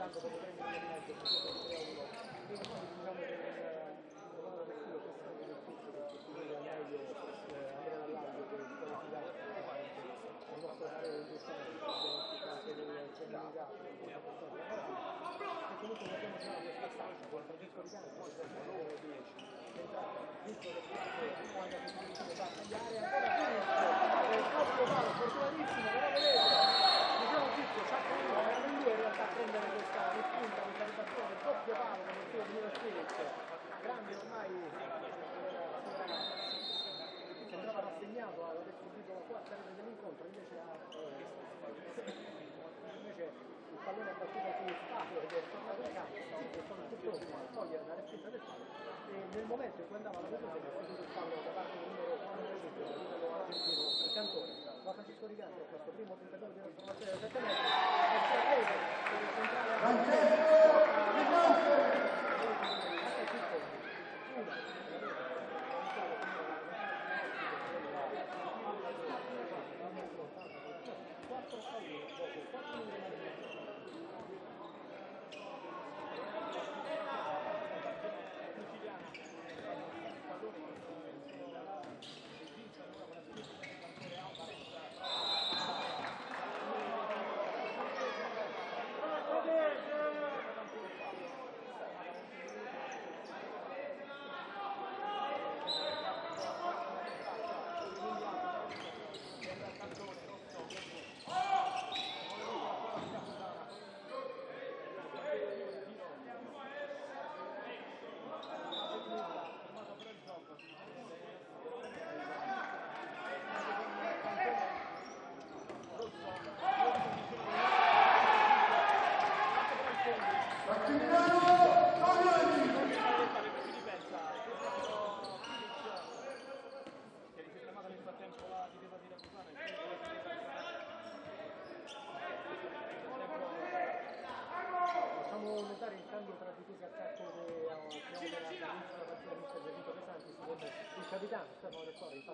Aspettando dopo tre minuti e mezzo, perché sono 3 a 1. Quindi poi diciamo che il lavoro del questo è un esercizio si vede al meglio andare dall'alto che qualificare sicuramente il nostro parere di giustamente anche del comunicato, e comunque abbiamo giocato questa stanza con Francesco Ricano e poi sempre loro 10 entrato giusto del piatto quando si decide da tagliare ancora giusto il colpo palo fortunatissimo però vedete diciamo giusto Sacco 1 erano in due in realtà a prendere questa spunta questa ripartizione il doppio palo come il di Milo Spirits grande ormai sembrava rassegnato ad aver subito la quarta rete dell'incontro invece ha invece il pallone è battuto sullo spazio ed è tornato in campo stavo pensando tutto ma poi la respinta del palo. E nel momento in cui andava la posizione ha preso il fallo da parte del numero 45 del numero argentino il cantone va Francesco Riganti a questo primo tentativo di trasformazione da 7 motor sorry.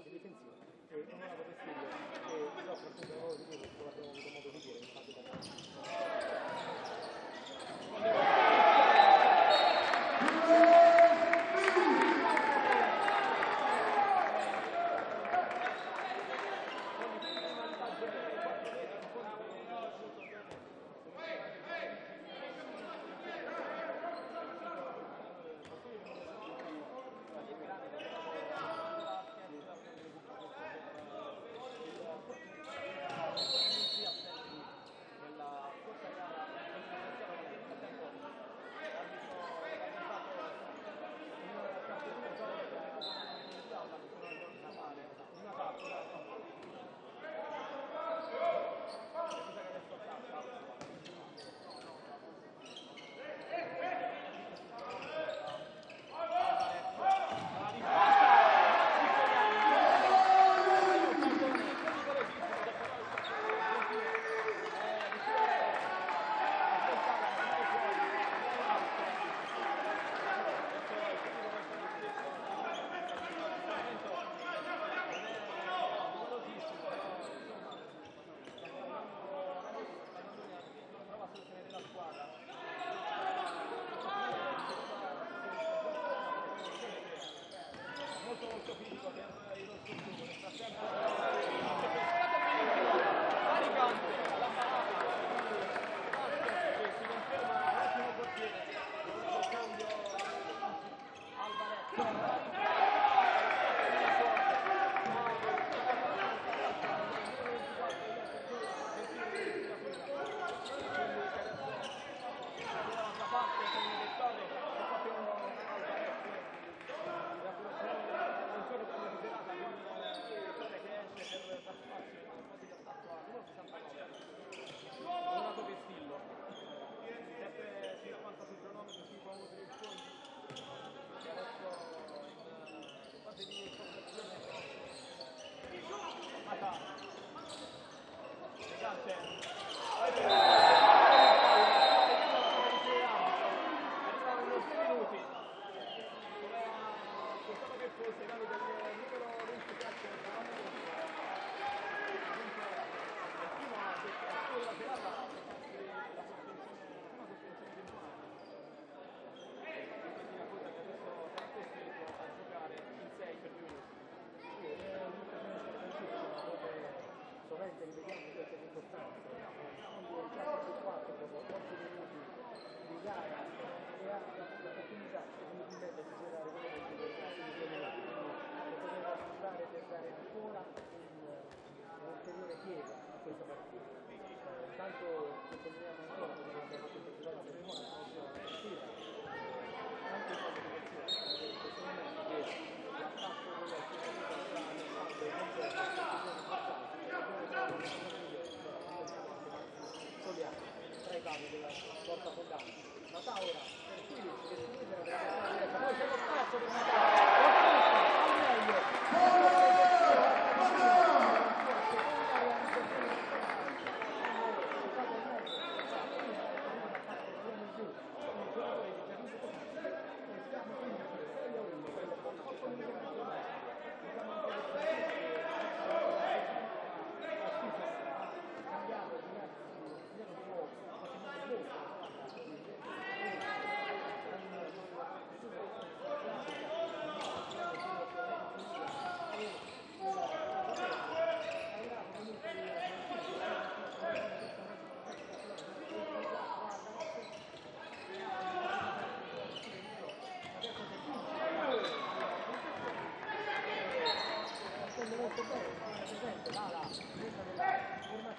molto piccole. Right.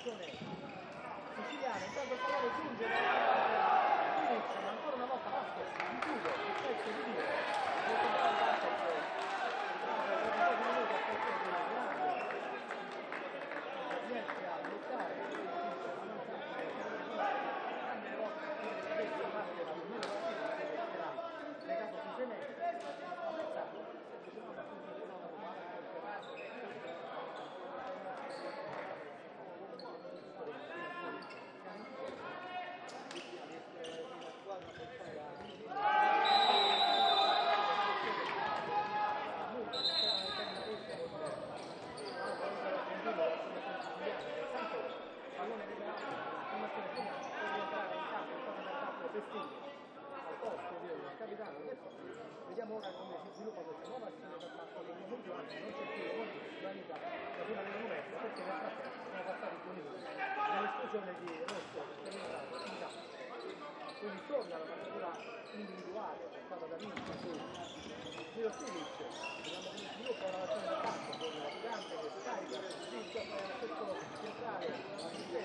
formazione siciliana è stato parlato giungere Inizia ancora una volta Vasquez, chiude, il pezzo di Dio quindi torna alla marcatura individuale portata da Vinci su Giro Silic vediamo come sviluppa la relazione di campo con la gigante che scarica Vinci per il settore centrale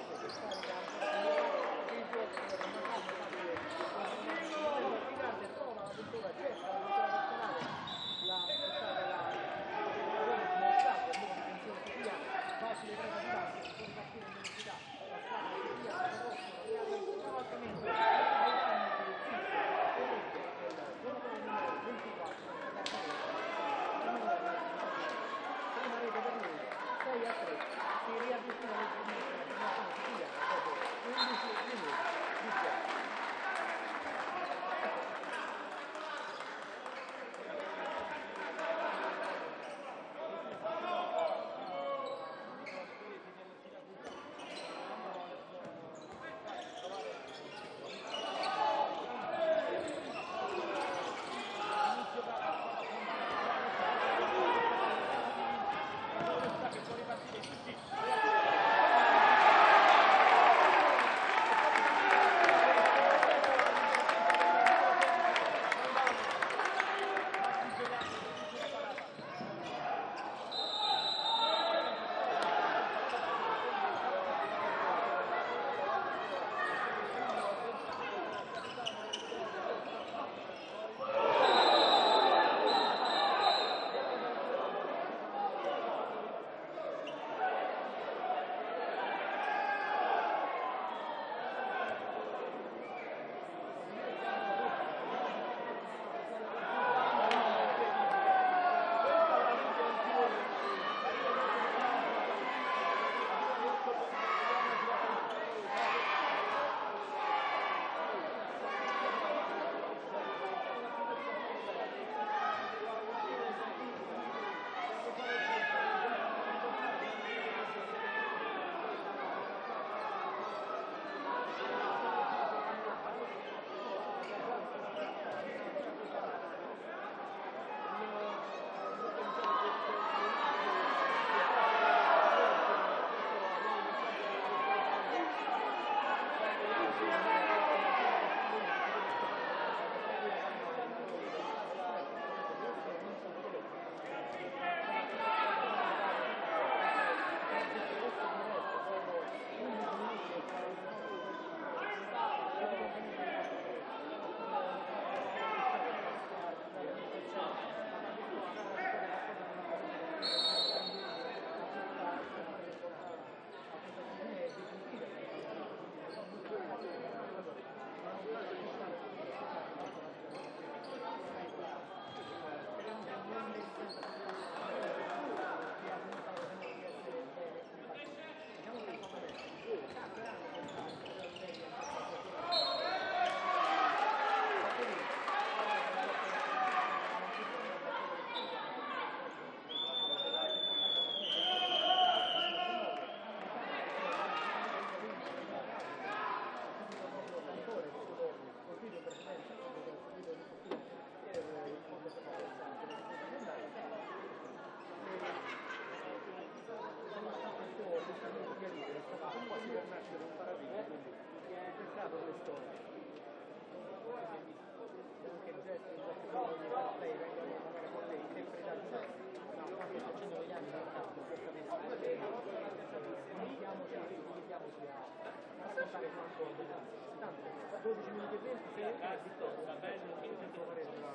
finale fatto abbastanza. Tanto, 12 minuti e 20, 6 e 3, vittoria. Va bene, quindi devo fare la...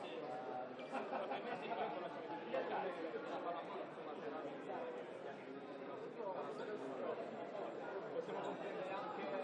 Possiamo comprendere anche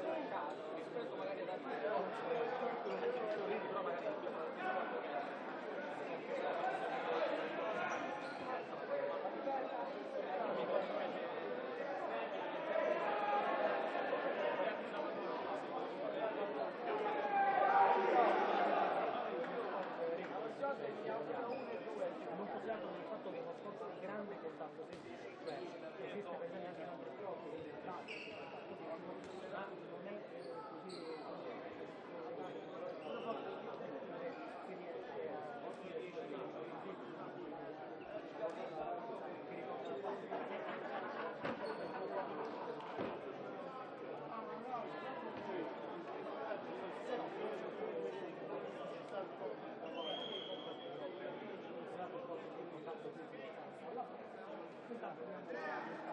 Yeah.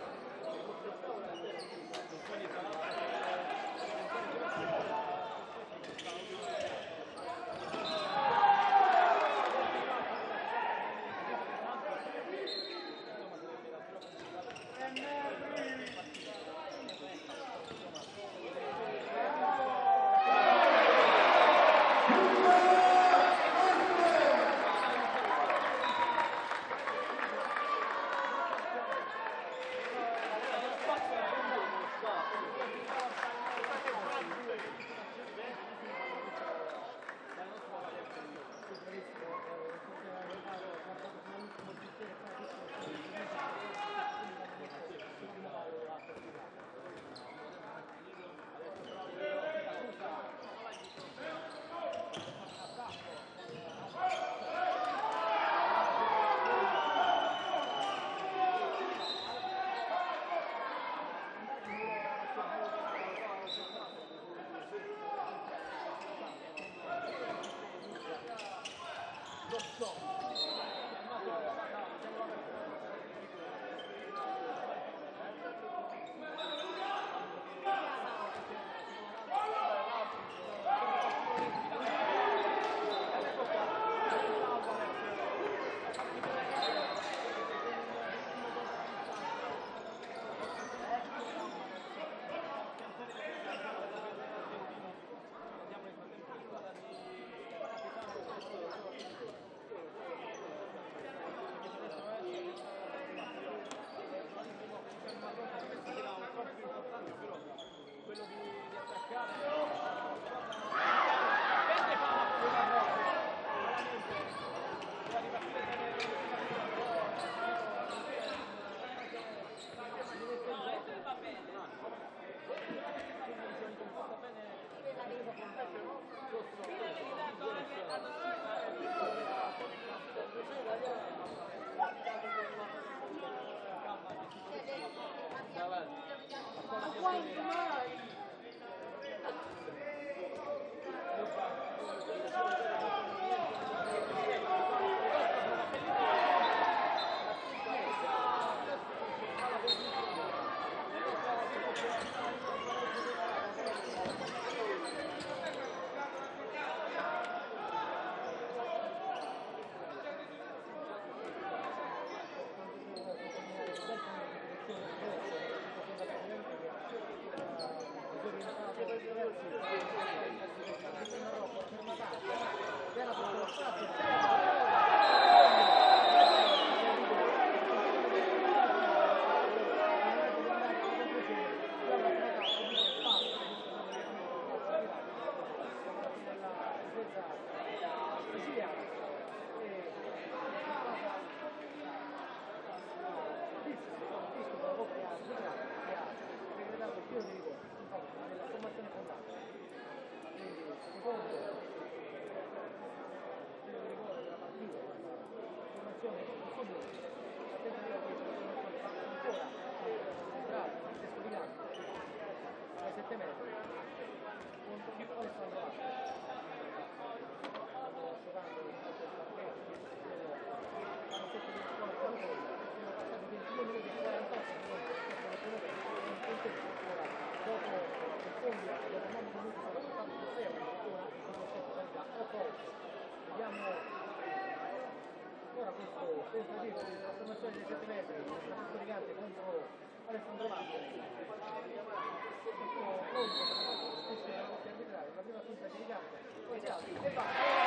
Why? vediamo. Ancora questo tentativo di trasformazione dei 7 metri di Rigante contro Alessandro Latte questo contro stesso arbitrale la prima punta di Rigante poi salti e va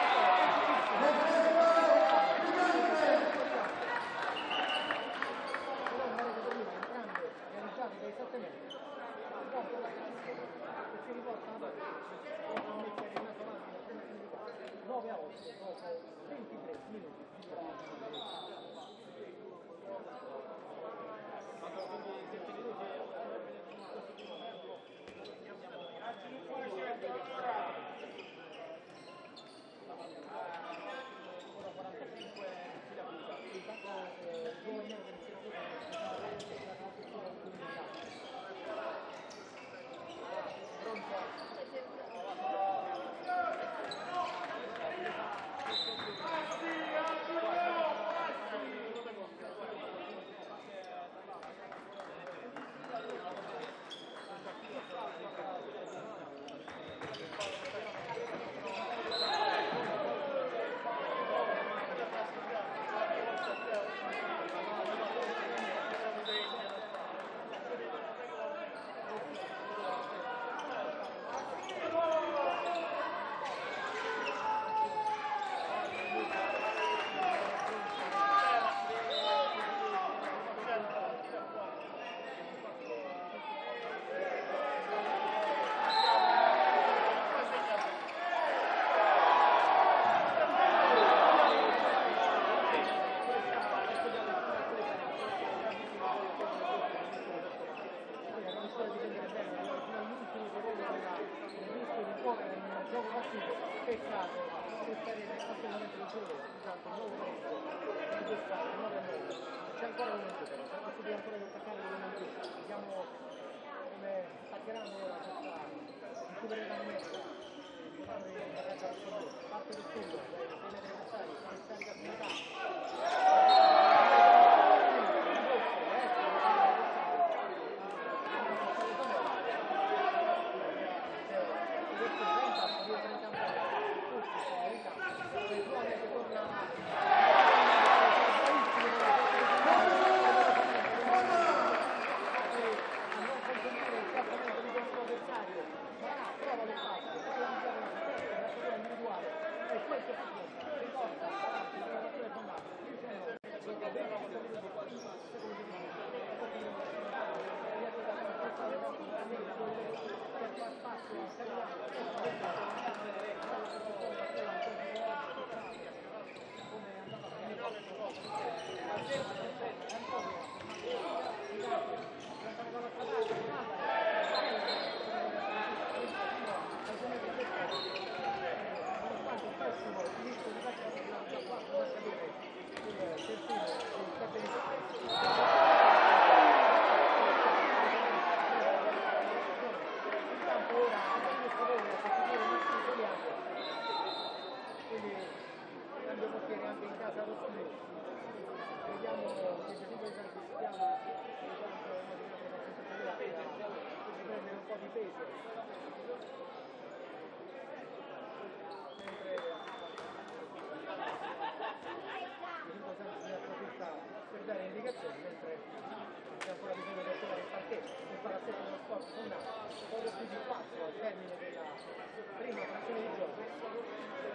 distribuzione di gioco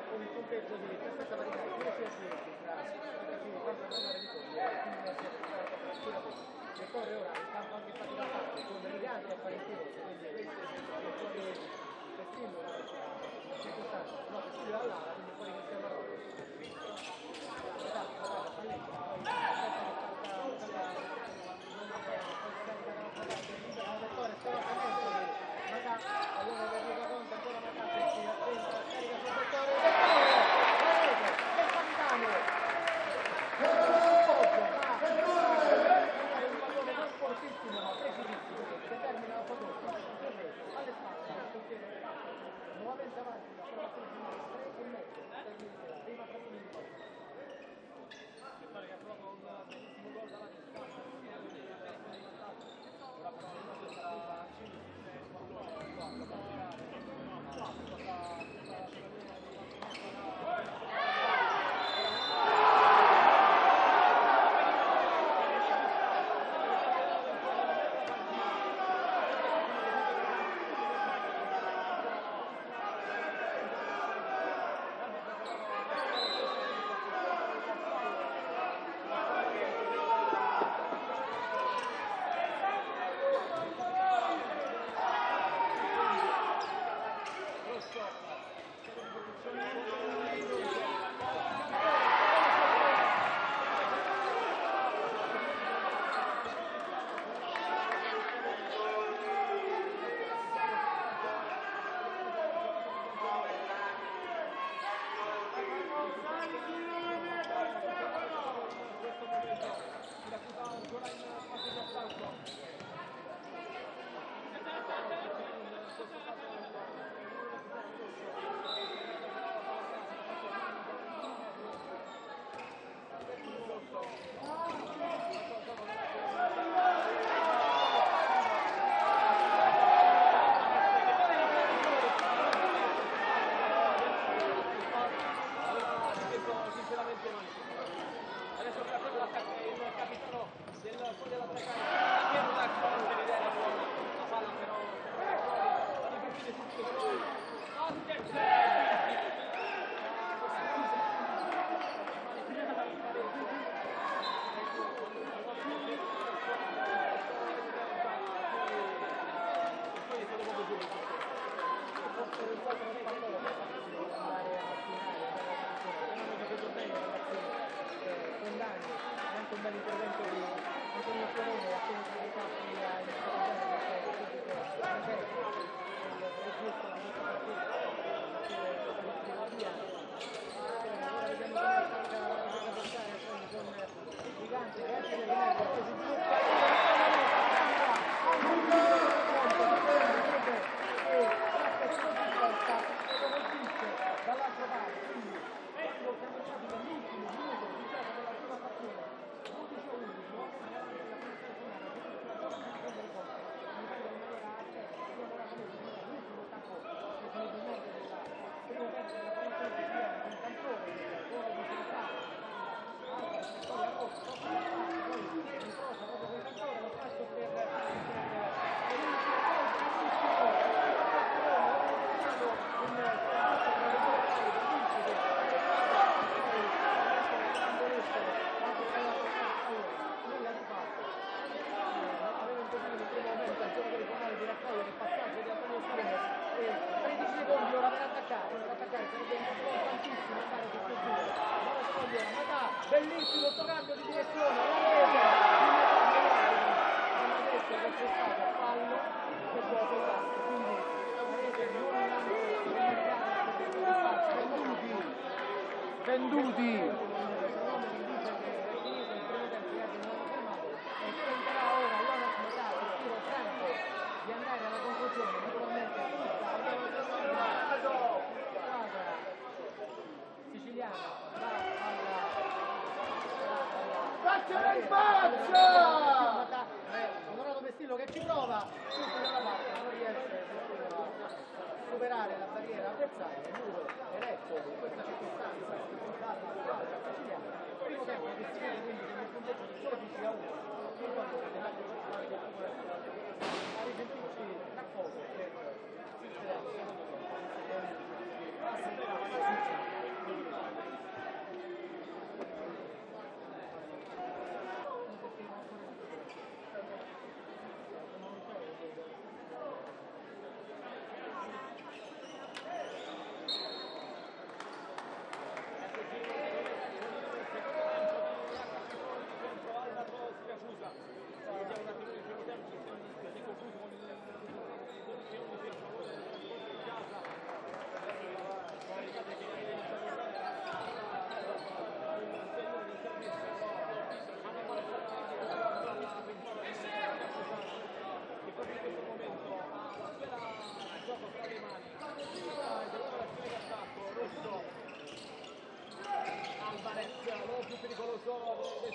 con il punteggio di questa varietà di qualsiasi tra i quanto parlare di fondo e quindi la sua che corre ora in campo anche fatto da parte con elegante apparentemente quindi questo è un po' che stimola circostanza no che stimola l'ala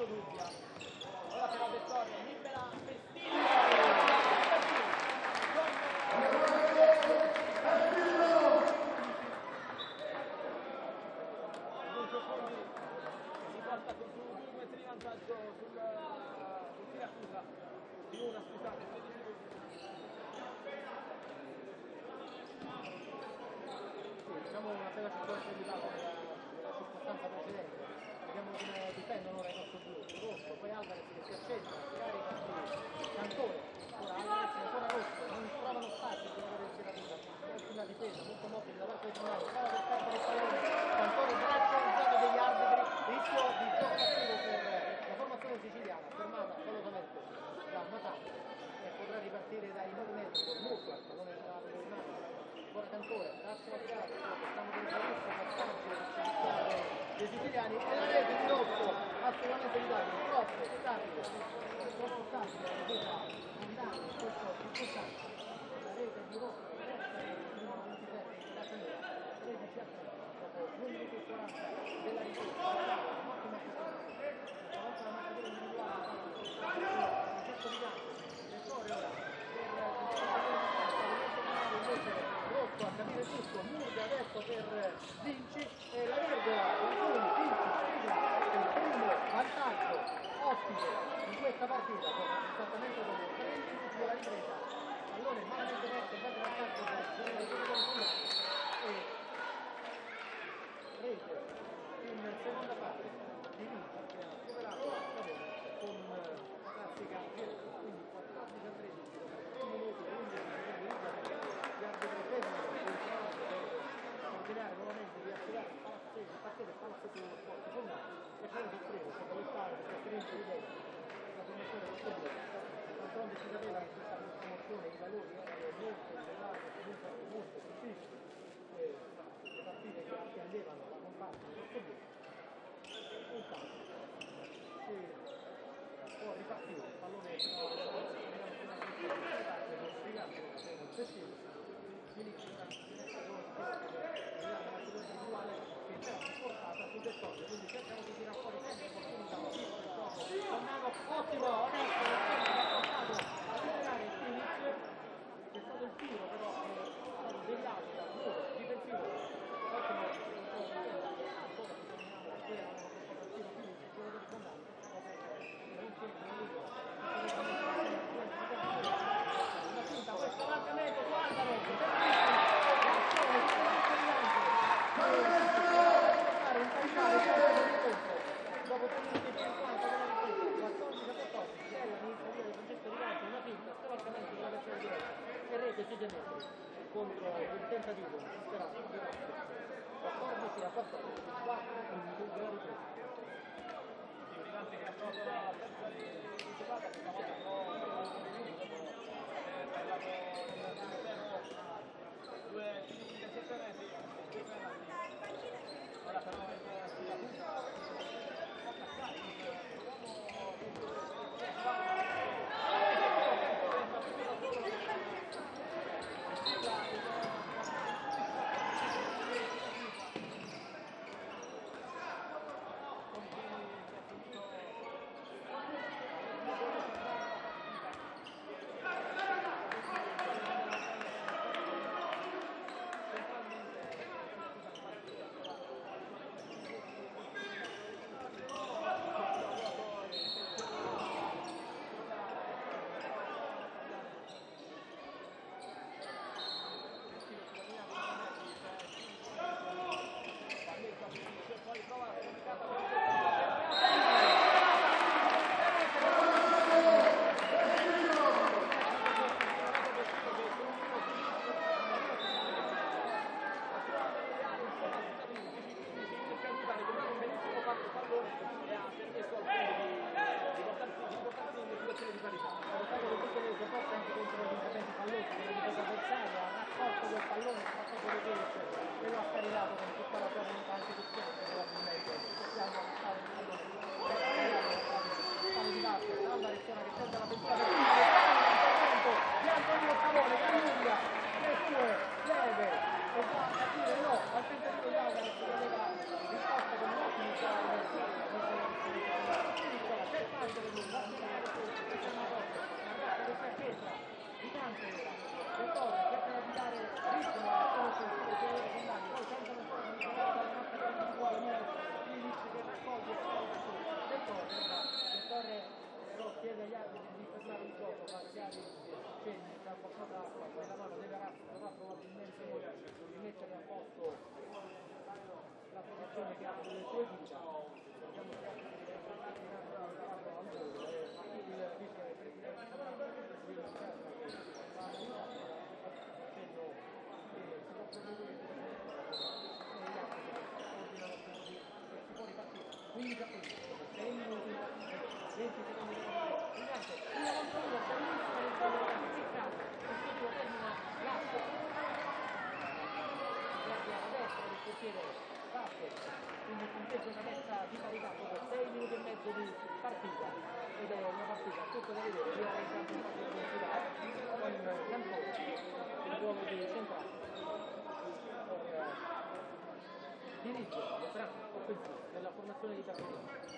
absolutely. quando si lavora in questa promozione i valori erano molto elevati, comunque molto difficili, eh, le partite che attendevano la compagna e tutto via. Un calcio che può ripartire, il pallone è complicato, concessivo, inizia una individuale che però è portata sul dettaglio, quindi cerchiamo di tirare fuori sempre qualcuno da un ottimo, onesto, 地方都好，很平价。10 metri contro il tentativo sperato di 14 a 14 4 in grado 3 preso una messa di parità dopo 6 minuti e mezzo di partita. Ed è una partita tutto da vedere. Io avrei tanto di università con Cantone il uomo di centrale. Con eh, dirige la offensiva formazione di Cantone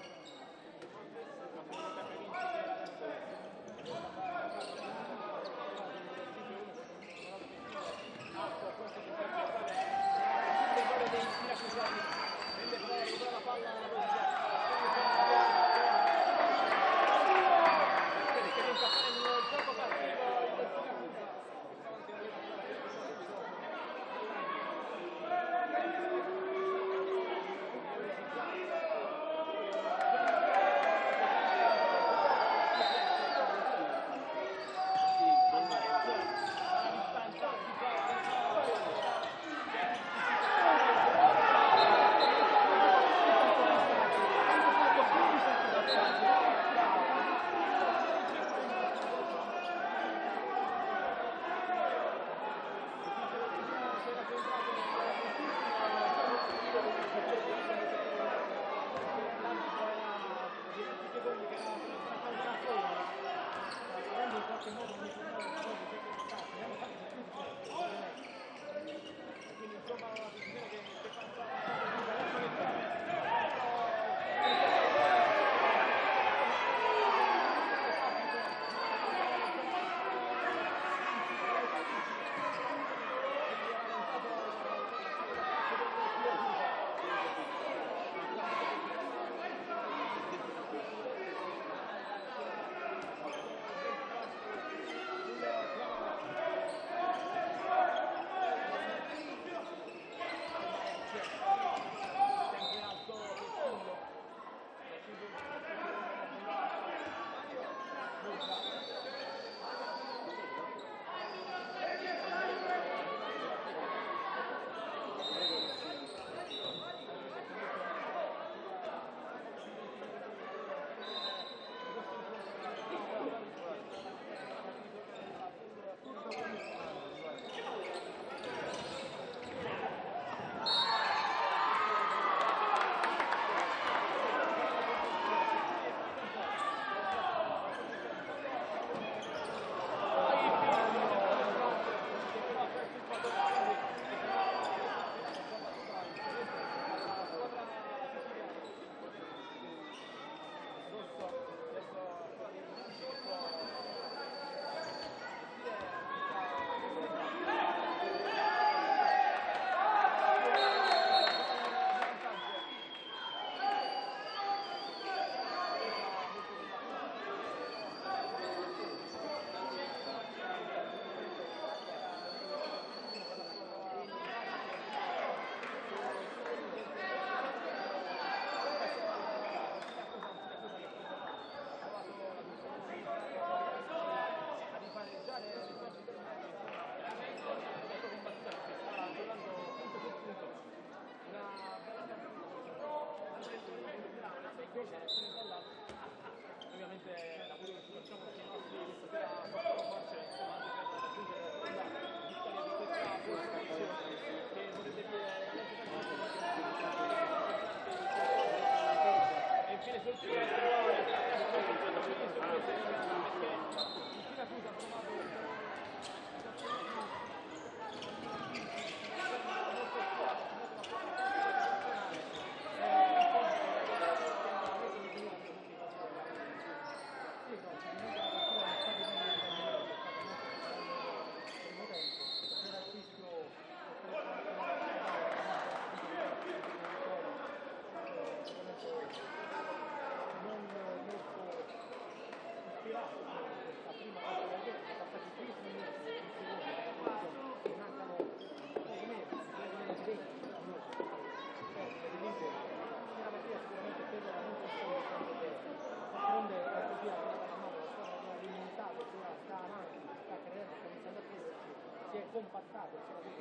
si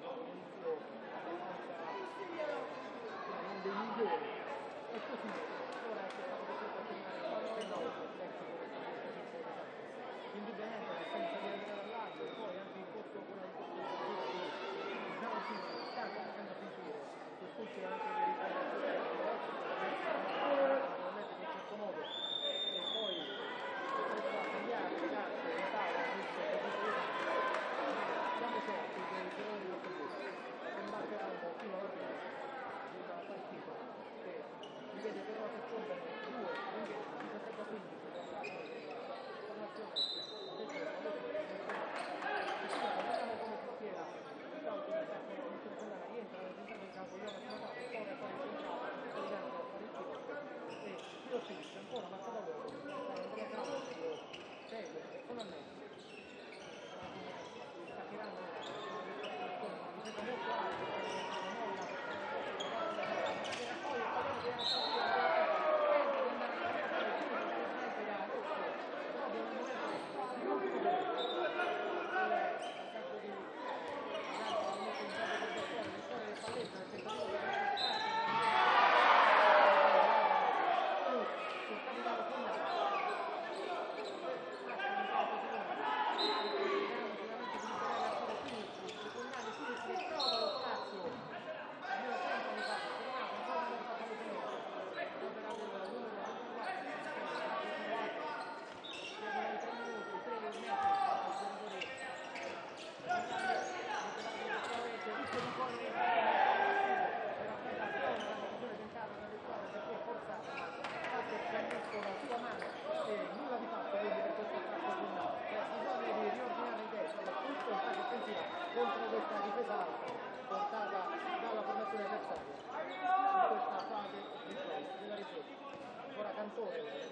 Grazie.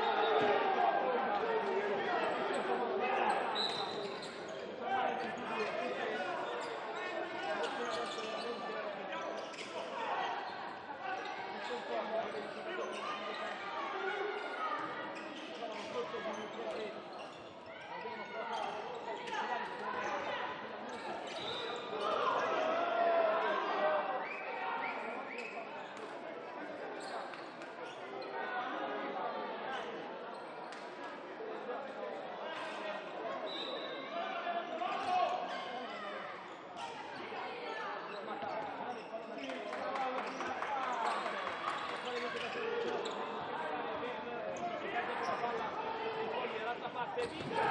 Devina!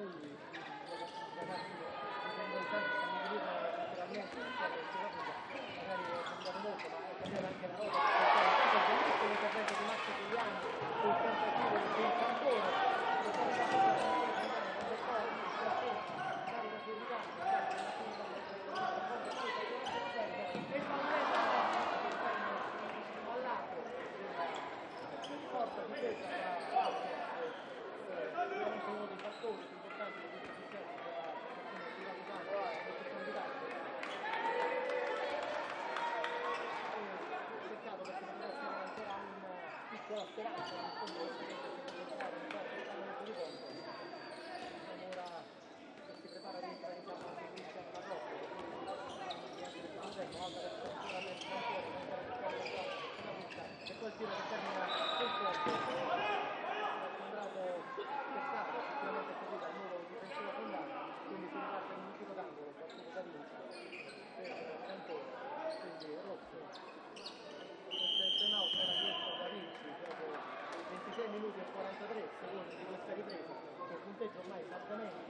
Più e poi col tiro che termina il corpo 这球卖三ขอ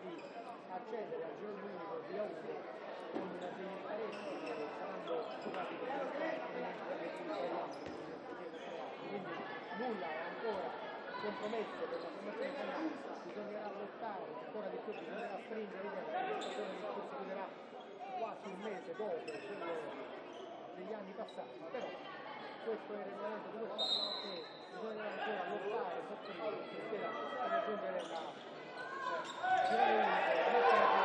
di accedere al giorno unico di lavoro con degli interessi che saranno quindi nulla è ancora compromesso per la formazione italiana bisognerà lottare ancora di più bisognerà stringere i tempi che si chiuderà quasi un mese dopo quello degli anni passati però questo è il regolamento di quest'anno e bisognerà ancora lottare sotto il sistema per raggiungere la Thank you.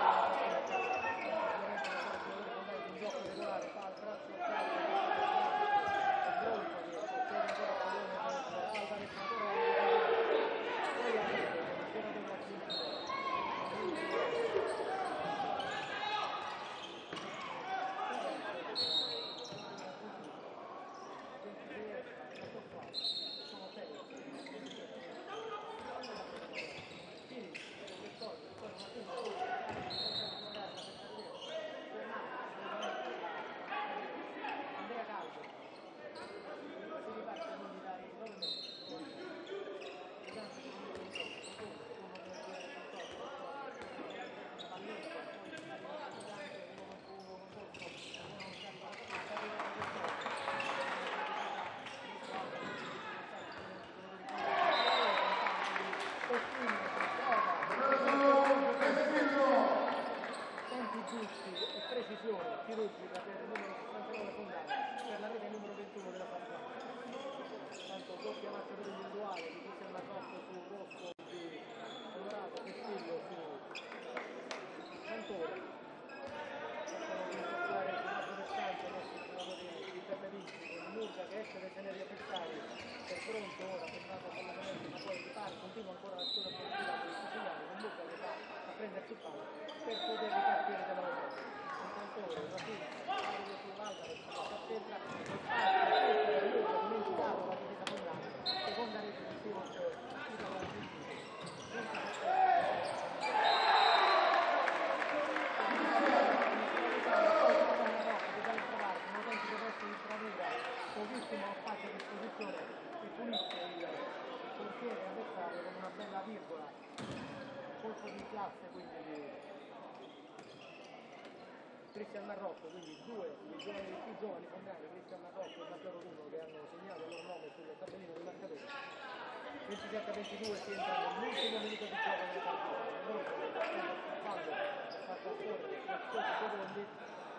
27-22 si entra nell'ultimo minuto di gioco del partito. Noi stiamo affrontando la concorre con 8 secondi,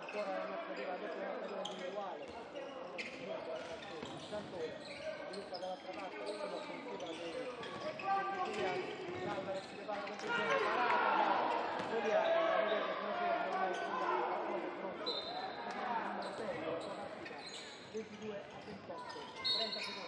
ancora la nostra vera doppia secondi uguale. Il cantore sviluppa dall'altra parte, sono offensiva dei Giuliani, Laura che si prepara con il gioco, parata da Giuliani, la vedete come si è fermato sulla partita, pronto. 22 a 28, 30 secondi.